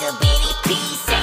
little bitty piece.